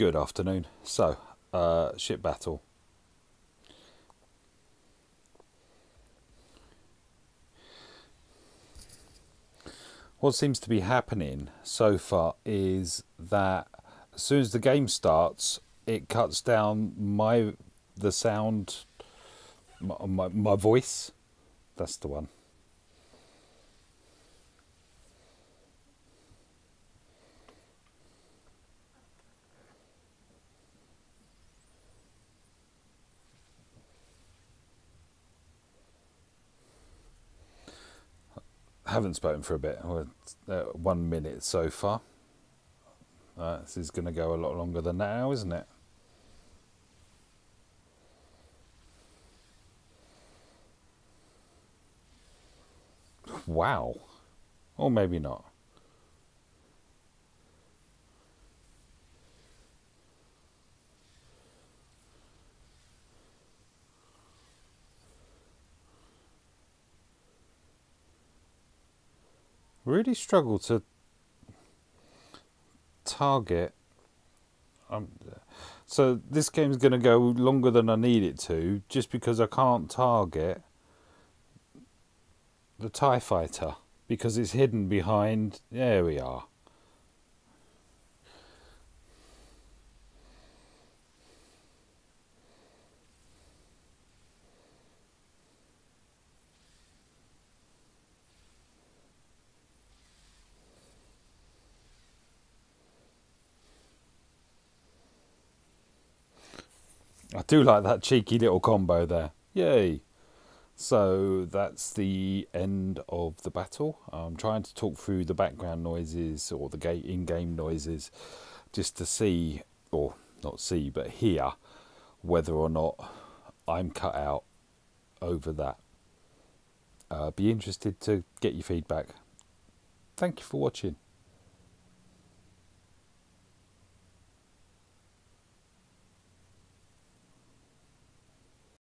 Good afternoon. So, uh, ship battle. What seems to be happening so far is that as soon as the game starts, it cuts down my the sound, my, my, my voice. That's the one. Haven't spoken for a bit. We're uh, one minute so far. Uh, this is going to go a lot longer than now, isn't it? Wow. Or maybe not. Really struggle to target. Um, so this game's going to go longer than I need it to, just because I can't target the Tie Fighter because it's hidden behind. There we are. I do like that cheeky little combo there. Yay! So that's the end of the battle. I'm trying to talk through the background noises or the in-game noises just to see, or not see, but hear whether or not I'm cut out over that. Uh, be interested to get your feedback. Thank you for watching.